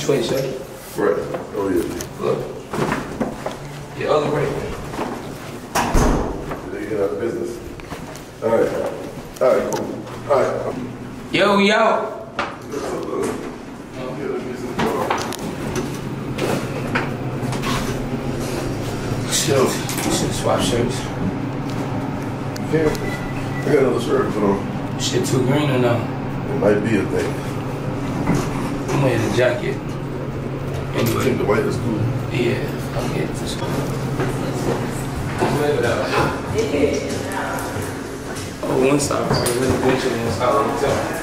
Which way, sir? Right. Oh, yeah. Look. The other way. They get out of business. All right. All right, cool. All right. Yo, yo. Should should swap shirts. Yeah. I got another shirt to put on. Um, Shit too green or no? It might be a thing. I'm wearing a jacket. I think the white is cool. yeah, I'll get this one. Oh, one side, right? Really venture inside the hotel.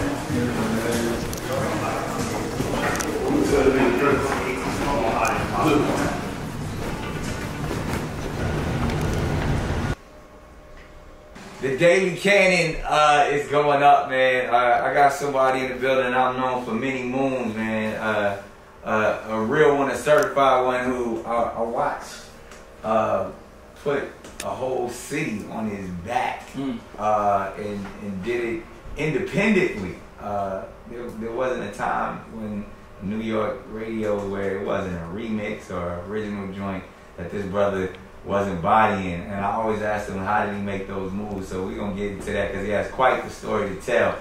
The Daily Cannon uh, is going up, man. Uh, I got somebody in the building I'm known for many moons, man. Uh, uh, a real one, a certified one who uh, I watched uh, put a whole city on his back Mm. uh, and, and did it independently. Uh, there, there wasn't a time when New York radio where it wasn't a remix or original joint that this brother wasn't bodying. And I always asked him how did he make those moves. So we're gonna get into that because he has quite the story to tell.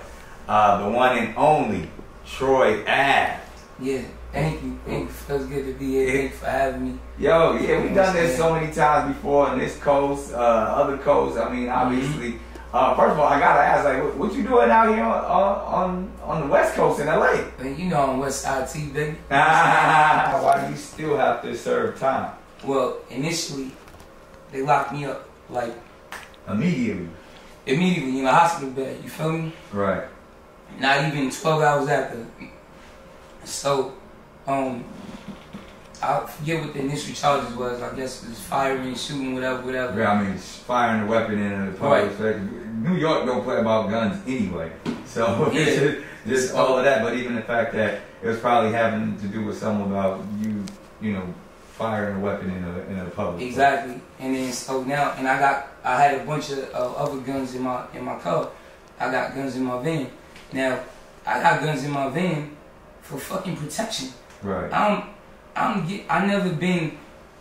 Uh, the one and only Troy Ave. Yeah, thank you. Thank you. Feels good to be here. Thank you for having me. Yo, yeah, we've done this so many times before on this coast, uh, other coasts. I mean, obviously. Uh, first of all, I gotta ask, like, what, what you doing out here on, on on the West Coast in LA? And you know I'm West Side T, baby. Why do you still have to serve time Well, initially, they locked me up, like, immediately? immediately in a hospital bed. You feel me? Right. Not even 12 hours after. So, um, I forget what the initial charges was. I guess it was firing, shooting, whatever, whatever. Yeah, I mean, firing a weapon in a public. right. New York don't play about guns anyway, so Yeah. just, just all of that. But even the fact that it was probably having to do with something about you, you know, firing a weapon in a in a public. place. Exactly. And then so now, and I got, I had a bunch of uh, other guns in my in my car. I got guns in my van. Now, I got guns in my van for fucking protection. Right. I'm, I'm get, I never been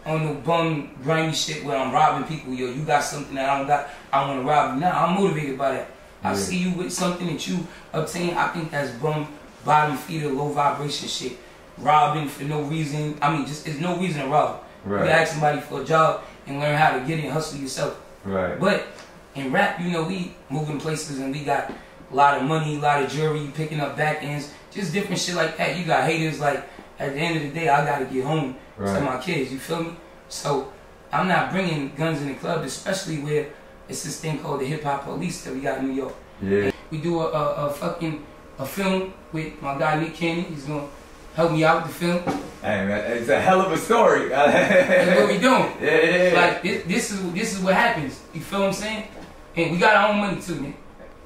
on no bum grimy shit where I'm robbing people. Yo, you got something that I don't got. I want to rob you. Nah, I'm motivated by that. I see you with something that you obtain. I think that's bum, bottom feeder, low vibration shit. Robbing for no reason. I mean, just there's no reason to rob. You ask somebody for a job and learn how to get it and hustle yourself. Right. But in rap, you know, we moving places and we got a lot of money, a lot of jewelry, picking up back ends, just different shit like that. You got haters like at the end of the day, I gotta get home to my kids. You feel me? So I'm not bringing guns in the club, especially where it's this thing called the hip hop police that we got in New York. Yeah. We do a, a, a fucking a film with my guy Nick Cannon. He's gonna help me out with the film. Hey man, it's a hell of a story. And what we doing? Yeah, yeah, yeah. Like this, this is this is what happens. You feel what I'm saying? And we got our own money too, man.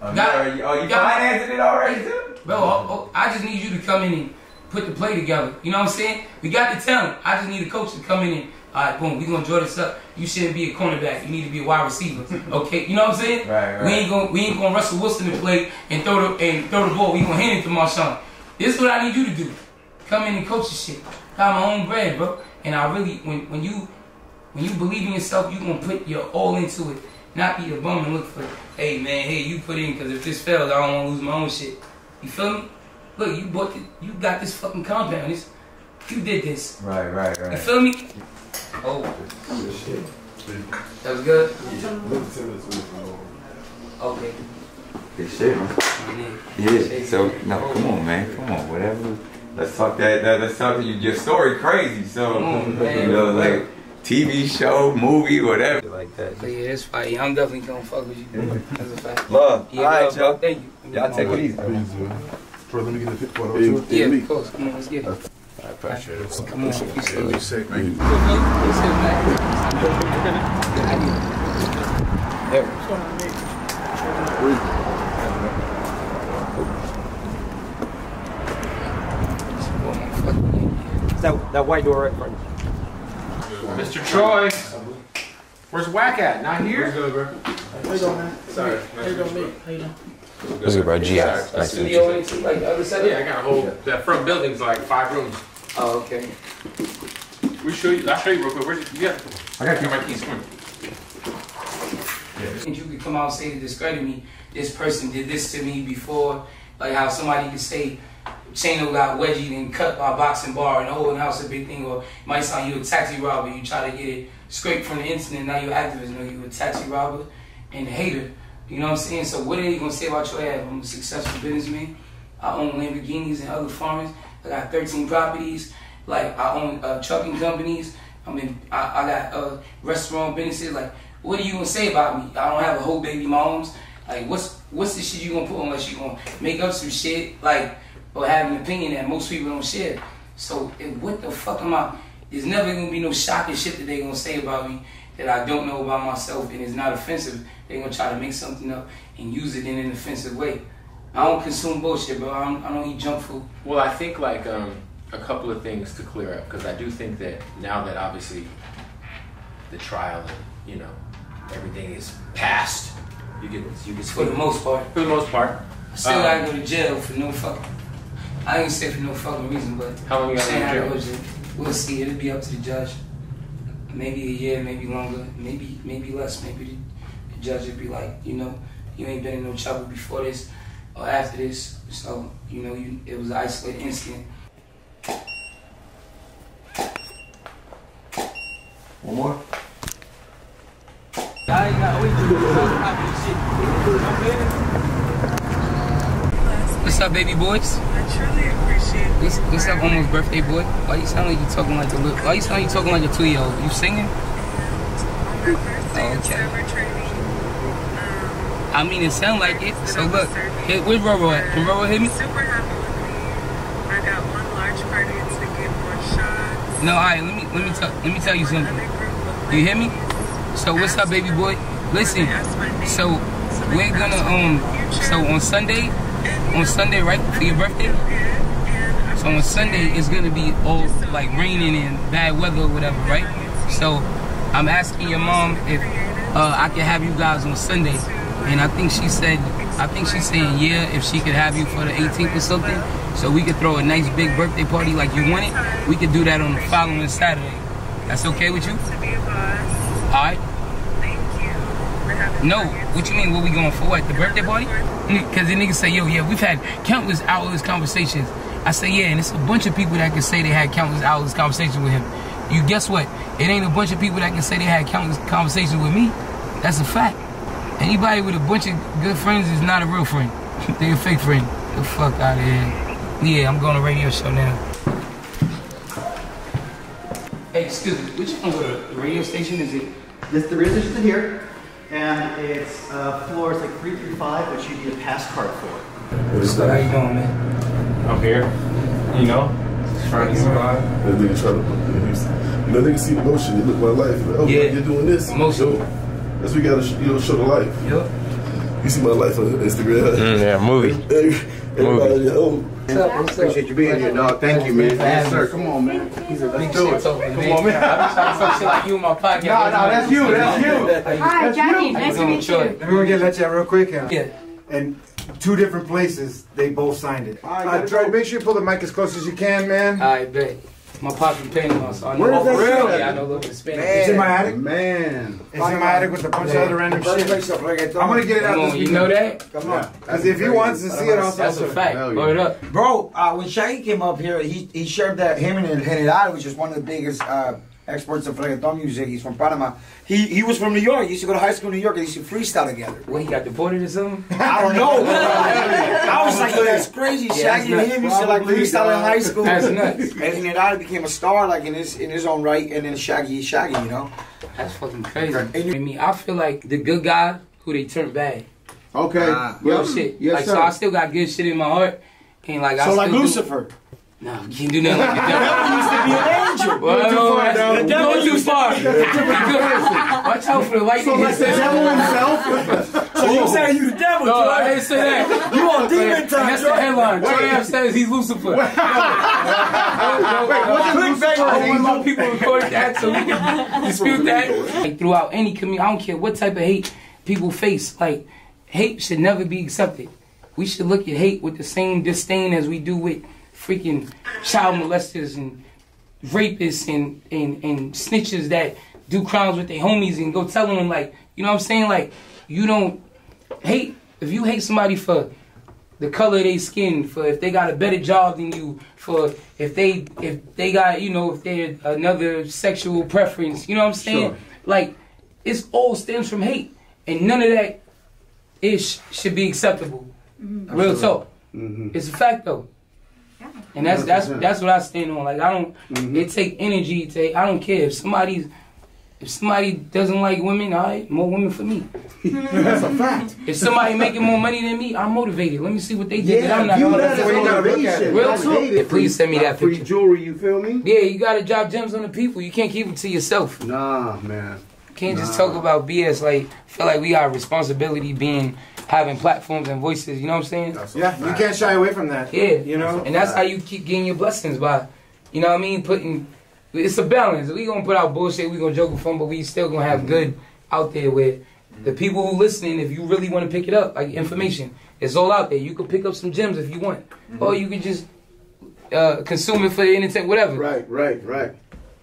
Um, got- are you, are you got- financing it already too? Bro, oh, oh, I just need you to come in and put the play together. You know what I'm saying? We got the talent. I just need a coach to come in and, all right, boom, we gonna draw this up. You shouldn't be a cornerback. You need to be a wide receiver. Okay, you know what I'm saying? Right, right. We ain't gonna we ain't gonna Russell Wilson to play and throw the and throw the ball. We gonna hand it to Marshawn. This is what I need you to do. Come in and coach this shit. Got my own bread, bro. And I really when when you when you believe in yourself, you gonna put your all into it. Not be a bum and look for, hey man, hey you put in because if this fails, I don't want to lose my own shit. You feel me? Look, you bought the, you got this fucking compound. This, you did this. Right, right, right. You feel me? Oh, Good shit. that was good. Look, ten minutes away from home. Okay. Good shit, man. Yeah. Yeah. So no, come on, man. Come on, whatever. Let's talk that. that let's talk to you. Your story crazy. So Come on, you know, like TV show, movie, whatever, like that. But yeah, it's fine. I'm definitely gonna fuck with you. That's a fact. Love. Yeah, All right, love, y'all. Thank you. Y'all take it easy. Please, man. Troy, let me get the fit photo Hey, too. Yeah, me. of course. Come on, let's get it. I appreciate it. Come on, you still You sick, man. That, that white door right in front. Mr. Troy, where's Whack at? Not here? How you doing, man? Sorry. How you doing, mate? How you doing? What's good, bro? G. Nice Studio into like the other side. Yeah, I got a whole, that front building's like five rooms. Oh, okay. We show you. I'll show you real quick. Where's it? You got. I got to get my keys. Come here. And you could come out and say to discredit me, this person did this to me before. Like how somebody could say Chano got wedgied and cut by a boxing bar and the whole house a big thing, or it might sound you a taxi robber, you try to get it scraped from the incident, now you're activist, no, you a taxi robber and a hater. You know what I'm saying? So what are you gonna say about your ass? I'm a successful businessman. I own Lamborghinis and other farms. I got 13 properties. Like I own uh, trucking companies. I mean, I, I got uh, restaurant businesses. Like, what are you gonna say about me? I don't have a whole baby moms. Like, what's what's the shit you gonna put on? unless you gonna make up some shit like or have an opinion that most people don't share? So, what the fuck am I? There's never gonna be no shocking shit that they gonna say about me that I don't know about myself and it's not offensive. they're gonna try to make something up and use it in an offensive way. I don't consume bullshit, bro. I don't, I don't eat junk food. Well, I think like um, a couple of things to clear up because I do think that now that obviously the trial and you know everything is passed, you get you get For the most part. for the most part. I still Um, gotta go to jail for no fucking. I ain't say for no fucking reason, but How long you gotta saying go to I jail? go to jail. We'll see. It'll be up to the judge. Maybe a year, maybe longer, maybe maybe less. Maybe the, the judge would be like, you know, you ain't been in no trouble before this or after this, so you know, you it was an isolated incident. One more? What's up, baby boys? I truly appreciate What's, what's up, almost birthday boy? Why you sound like you talking like a little? Why you sound like you talking like a two year old? You singing? on my first day of Okay. Um, I mean, it sound like it. So look, here, where's Roro at? Can Roro hit me? super happy with me. I got one large party to get more shots. No, all right. Let me let me tell let me tell you something. Another group of You hear me? So what's up, baby boy? Listen. So we're gonna um. So on Sunday, on Sunday, right for your birthday. So on Sunday it's gonna be all like raining and bad weather or whatever, right? So I'm asking your mom if uh, I can have you guys on Sunday, and I think she said I think she's saying yeah if she could have you for the 18th or something, so we could throw a nice big birthday party like you wanted. We could do that on the following Saturday. That's okay with you? All right. Thank you for having No, what you mean? What we going for? What the birthday party? Because the niggas say, yo, yeah, we've had countless hours conversations. I say, yeah, and it's a bunch of people that can say they had countless hours conversations with him. You guess what? It ain't a bunch of people that can say they had countless conversations with me. That's a fact. Anybody with a bunch of good friends is not a real friend. they a fake friend. The fuck out of here. Yeah, I'm going to radio show now. Hey, excuse me, which one the radio station is it? This the radio station here, and it's uh, floor is like three through five, which you need a pass card for. What's How that? you doing, man? I'm here. You know, just trying to survive. That nigga try to put You know, nigga see the motion. You look my life. Like, oh, Yeah. you're doing this. Emotion. Yo, That's we gotta, sh- you know, show the life. Yup. You see my life on Instagram. Mm, yeah, movie. Everybody at home. Appreciate you being here, dog. Thank you, man. Yes, sir. Come on, man. He's a big shit. Come on, man. I'm trying to talk shit like you in my podcast. No, no, that's you. That's you. Hi, Jackie. Nice to meet Troy? you. Let me get let you out real quick. Yeah. And two different places, they both signed it. All right, Uh, gotta Troy, go. make sure you pull the mic as close as you can, man. I bet. My pops been paying so I know. Where is that Oh, shit really? I know a little bit of Spanish. It's in my attic. Man. It's in my attic with a bunch of other random shit. I'm gonna get it out Come this on, you weekend. know that? Come on. Because if he wants to see it, I'll That's tell a him. fact. Hell yeah. Word up. Bro, uh, when Shaggy came up here, he, he shared that him and General, which is one of the biggest uh, experts of reggaeton music. He's from Panama. He he was from New York. He used to go to high school in New York and he used to freestyle together. What, he got deported or something? I don't know. I was like, yo, that's crazy. Shaggy and that's him used to like Probably, freestyle in high school. That's nuts. And General became a star like in his in his own right, and then Shaggy Shaggy, you know. That's fucking crazy. And you, I mean, I feel like the good guy who they turned bad. Okay. Real Yep. shit. Yes, like, sir. so I still got good shit in my heart. And like, I So still like do- Lucifer. No, you can't do nothing like the devil. used to be an angel. Well, too far, the devil too far. Watch out for the lightning. So like the devil himself. So you saying you the devil, No, Troy? I didn't say that. You on demon time, that's the headline. Troy Ave says he's Lucifer. Clickbait, oh, I want angel. more people recorded that so we can dispute that. Like throughout any community, I don't care what type of hate people face. Like hate should never be accepted. We should look at hate with the same disdain as we do with freaking child molesters and rapists and, and, and snitches that do crimes with their homies and go telling them like, you know what I'm saying? Like, you don't hate, if you hate somebody for the color of their skin, for if they got a better job than you, for if they, if they got, you know, if they're another sexual preference, you know what I'm saying? Sure. Like, it's all stems from hate. And none of that ish should be acceptable. Real Absolutely. talk. Mhm. It's a fact though. And that's that's 100%. that's what I stand on. Like I don't mm-hmm. it take energy to I don't care if somebody's if somebody doesn't like women, all right, more women for me. That's a fact. If somebody making more money than me, I'm motivated. Let me see what they did. that Yeah, I'm not view doing. that as Real talk. Please send me that Free picture. jewelry, you feel me? Yeah, you gotta drop gems on the people. You can't keep it to yourself. Nah, man. You can't just talk about BS. Like feel like we got responsibility being having platforms and voices. You know what I'm saying? Yeah, you can't shy away from that. Yeah, You know? and that's how you keep getting your blessings by, you know what I mean? Putting, it's a balance. We gonna put out bullshit, we gonna joke with fun, but we still gonna have mm-hmm. good out there where mm-hmm. the people who listening, if you really want to pick it up, like mm-hmm. information, it's all out there. You can pick up some gems if you want, or you can just uh, consume it for the entertainment, whatever. Right, right, right.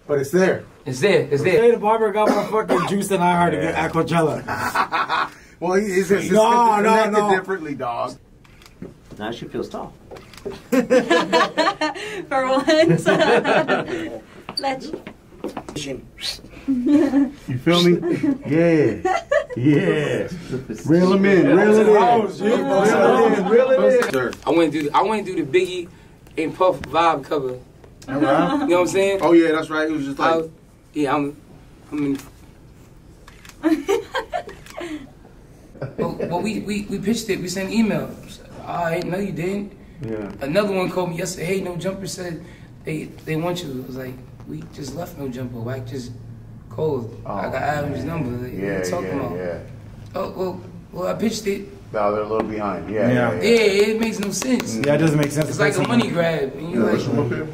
But it's there. It's there. It's there. Hey, the barber got more fucking juice than I heard to get at Coachella. Well, it's, it's, it's No, no, no. differently, dog. Now she feels tall. For once. Let's. You feel me? Yeah. Yeah. Reel them in. Reel it in. Reel it in. Reel it in. I went to do. I went to do the Biggie and Puff vibe cover. You know what I'm saying? Oh, yeah, that's right. It was just like. I- yeah, I'm. I'm in. well, well, we, we we pitched it. We sent emails. All right, no, you didn't. Yeah. Another one called me yesterday. Hey, no jumper said they they want you. I was like, we just left no jumper. Why just called? I got oh, Adam's number. Like, Oh. Yeah, you talking yeah, about? yeah. Oh well, well I pitched it. No, they're a little behind. Yeah, Yeah. yeah. Yeah, it makes no sense. Yeah, it doesn't make sense. It's to like a money grab. And you're Push them up like, here.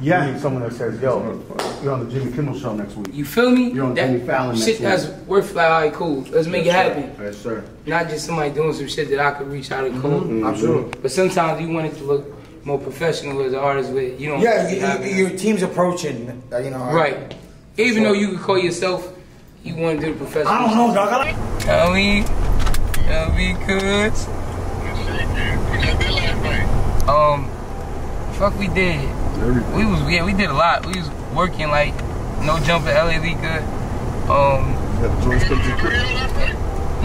Yeah. You need someone that says, yo, you're on the Jimmy Kimmel show next week. you feel me? You're on that Jimmy Fallon next shit week. that's worth like, all right, cool. Let's make it happen. Yes, sir. Not just somebody doing some shit that I could reach out and call. Mhm. Absolutely. But sometimes you want it to look more professional as an artist with you don't Yeah, you, you, your team's approaching. uh, You know. Right. Even though you could call yourself, you want to do the professional. I don't know, dog. I like. Tell me, tell me, cuz. Um, fuck, we did. We was yeah, we did a lot. We was working like no jumper, LA Leaker. Um,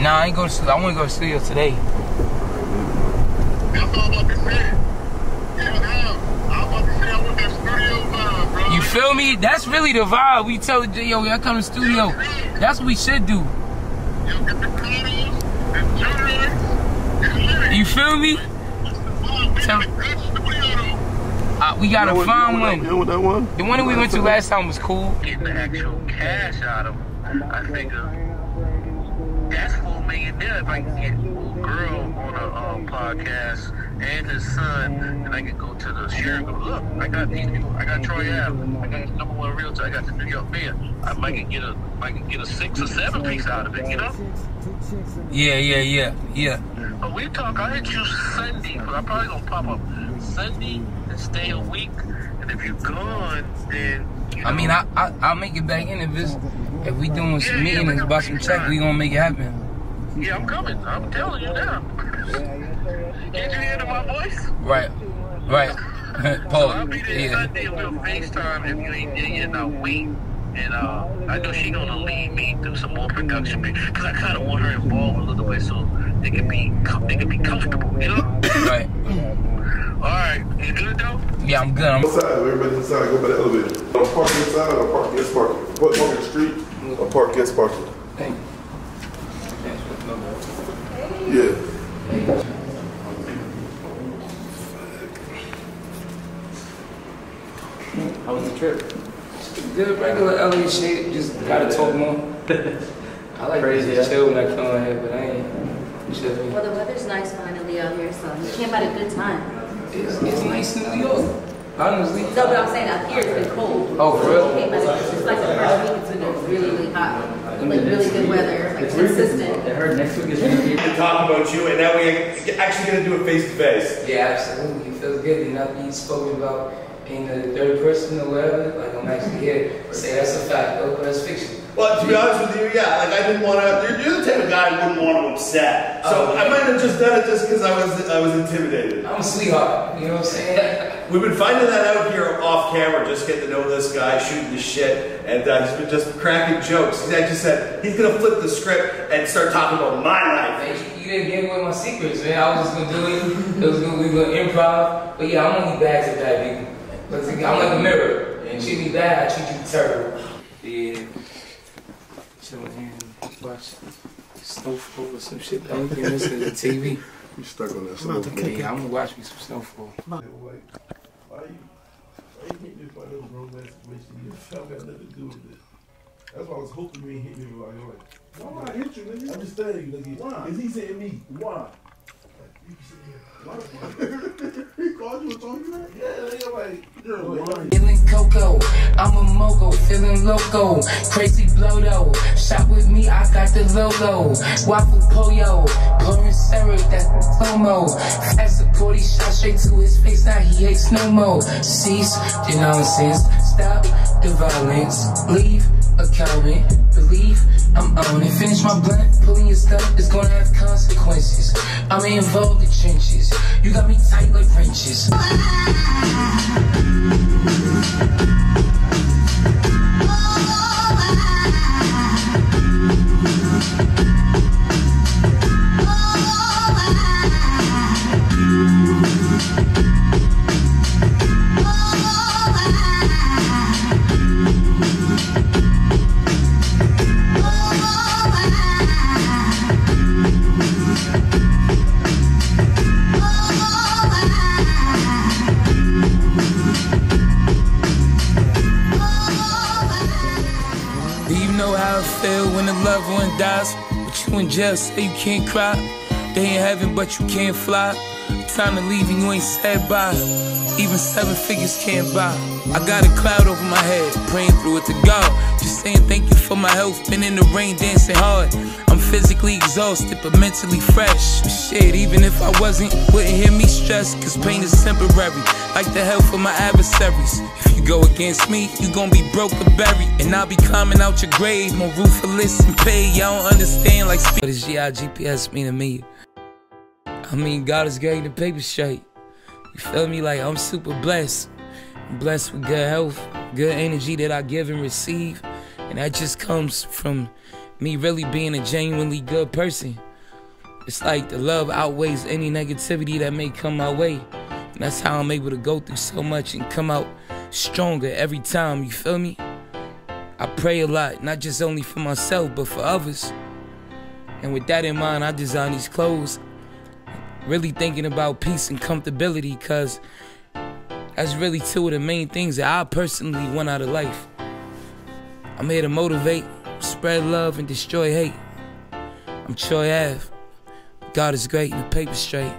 nah, I ain't go to studio. I want to go to studio today. You feel me? That's really the vibe. We tell J- yo, I come to studio. That's what we should do. You feel me? Tell, we gotta You know what- find you know what one. that- you know what that one? The one that we went to last time was cool. Getting the actual cash out of them, I figure that's four million there if I can get a girl on a um, podcast and his son, and I can go to the sheriff and go, look, I got these people, I got Troy Ave, I got the number one realtor, I got the New York mayor. I might can get a, might can get a six or seven piece out of it, you know? Yeah, yeah, yeah, yeah. But we talk, I'll hit you Sunday, but I'm probably gonna pop up Sunday and stay a week, and if you're gone, then I mean, I, I I'll make it back in if it's if we doing some meeting and about some check, we gonna make it happen. Yeah, I'm coming. I'm telling you now. Can't you hear my voice? Right, right. Paul, So I'll be there yeah. Sunday. We'll FaceTime if you ain't there yet. Now wait. And uh, I know she gonna lead me through some more production because I kind of want her involved a little bit so they can be com- they can be comfortable, you know? Right. All right, you good though? Yeah, I'm good. I'm Inside, everybody inside, go by the elevator. Or park inside or park against parking. Park park in the street or park against parking. Thank Yeah. How was the trip? Good regular LA shit. Just gotta talk more. I like Crazy, yeah. chill when I come out here, but I ain't chilling. Well, the weather's nice finally out here, so you came at a good time. It's, it's nice in New York. Honestly. No, but I'm saying out here it's been cold. Oh, for real? You came at a, it's like the first week it's been really, really hot. like really good weather, like consistent. I heard next week is gonna be. to talk about you, and now we're actually going to do it face to face. Yeah, absolutely. It feels good to not be spoken about in the third person or whatever. Like I'm actually here say that's a fact, though, but that's fiction. Well, to be honest with you, yeah, like I didn't want to. You're, you're the type of guy I wouldn't want to upset. So Oh, I might have just done it just because I was I was intimidated. I'm a sweetheart. You know what I'm saying? We've been finding that out here off camera, just getting to know this guy, shooting the shit, and uh, he's been just cracking jokes. He's actually said he's gonna flip the script and start talking about my life. Man, you, you didn't give away my secrets, man. I was just gonna do it. It was gonna, were gonna improv. But yeah, I'm only bad to bad people. I'm like a mirror. And treat me bad, I treat you terrible. Yeah. Chilling and watch Snowfall or some shit. I ain't been listening to TV. You stuck on that I'm snowfall. Yeah, I'm gonna watch me some Snowfall. Why you, why you hit me for this romance situation? You felt got nothing to do with it. That's why I was hoping you ain't hit me like, like why would I hit you, nigga? I'm just telling you, nigga. Why? Is he saying me? Why? Like, you sitting here. Why? He? Yeah. Feeling cocoa, I'm a mogul, feeling loco, crazy blow though. Shop with me, I got the logo. Waffle pollo, pouring syrup, that's slow-mo. Fast a 40 shot straight to his face, now he hates no more. Cease the nonsense, stop the violence, leave a comment, believe I'm on it. Finish my blunt, pulling your stuff is gonna have consequences. I'm in trenches, you got me tight like wrenches. Loved one dies? But you in jail, say you can't cry. They in heaven, but you can't fly. Time to leave and you ain't said bye. Even seven figures can't buy. I got a cloud over my head, praying through it to God. Just saying thank you for my health. Been in the rain, dancing hard. Physically exhausted, but mentally fresh. Shit, even if I wasn't, wouldn't hear me stress. Cause pain is temporary, like the health of my adversaries. If you go against me, you gon' be broke or buried. And I'll be climbing out your grave, more ruthless and paid. Y'all don't understand, like, what does GIGPS mean to me? I mean, God is getting the paper straight. You feel me? Like, I'm super blessed. I'm blessed with good health, good energy that I give and receive. And that just comes from me really being a genuinely good person. It's like the love outweighs any negativity that may come my way. And that's how I'm able to go through so much and come out stronger every time, you feel me? I pray a lot, not just only for myself, but for others. And with that in mind, I design these clothes really thinking about peace and comfortability because that's really two of the main things that I personally want out of life. I'm here to motivate, spread love, and destroy hate. I'm Troy Ave. God is great and the paper straight.